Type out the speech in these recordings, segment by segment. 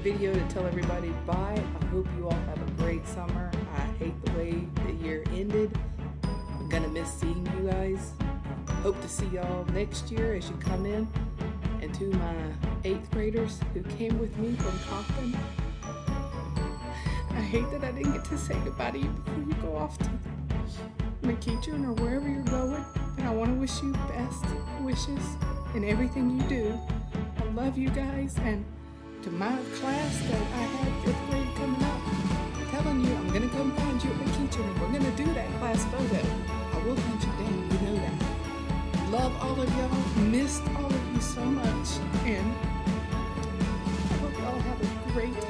video to tell everybody bye. I hope you all have a great summer. I hate the way the year ended. I'm gonna miss seeing you guys. Hope to see y'all next year as you come in. And to my eighth graders who came with me from Compton, I hate that I didn't get to say goodbye to you before you go off to McEachern or wherever you're going. And I want to wish you best wishes in everything you do. I love you guys. And to my class that I had fifth grade coming up, I'm telling you, I'm going to come find you at McEachern and we're going to do that class photo. I will hunt you down. You know that. Love all of y'all. Missed all of you so much. And I hope y'all have a great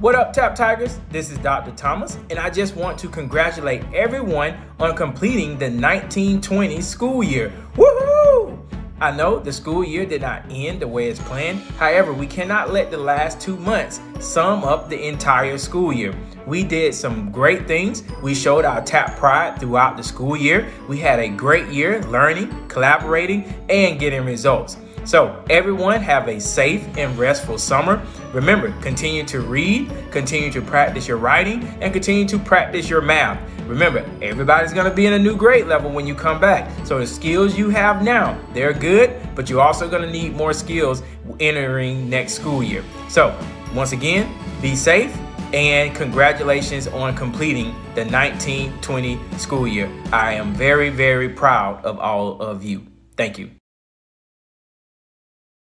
What up, Tapp Tigers? This is Dr. Thomas, and I just want to congratulate everyone on completing the 1920 school year. Woohoo! I know the school year did not end the way it's planned. However, we cannot let the last two months sum up the entire school year. We did some great things. We showed our Tapp pride throughout the school year. We had a great year learning, collaborating, and getting results. So, everyone have a safe and restful summer. Remember, continue to read, continue to practice your writing, and continue to practice your math. Remember, everybody's going to be in a new grade level when you come back. So, the skills you have now, they're good, but you're also going to need more skills entering next school year. So, once again, be safe and congratulations on completing the 1920 school year. I am very, very proud of all of you. Thank you.